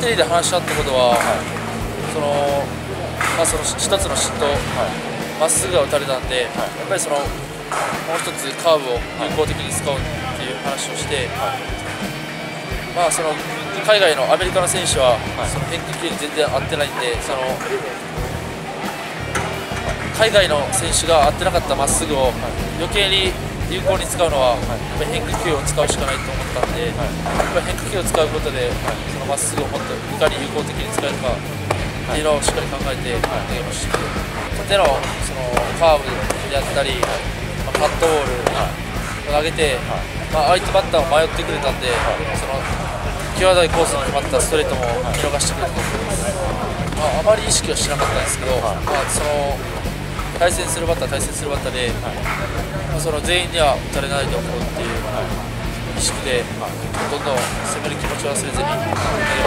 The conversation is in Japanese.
テリーで話し合ったことは、そのまあ、その一つの嫉妬、まっすぐが打たれたんで、やっぱりそのもう一つカーブを有効的に使うっていう話をして、まあ、その海外のアメリカの選手は、その変化球に全然合ってないんでその海外の選手が合ってなかったまっすぐを余計に有効に使うのは、やっぱり変化球を使うしかないと思ったんで、やっぱり変化球を使うことで、そのまっすぐをもっといかに有効的に使えるかっていうのをしっかり考えて投げました。縦のそのカーブであったり、まあ、カットボールを投げて、まあ、相手バッターも迷ってくれたんで、その際どいコースに決まったストレートも見逃してくれたと思います。まあ、あまり意識はしなかったんですけど、まあ、その対戦するバッター対戦するバッターで、まあ、その全員では打たれないと思うっていう意識で、どんどん攻める気持ちを忘れずに投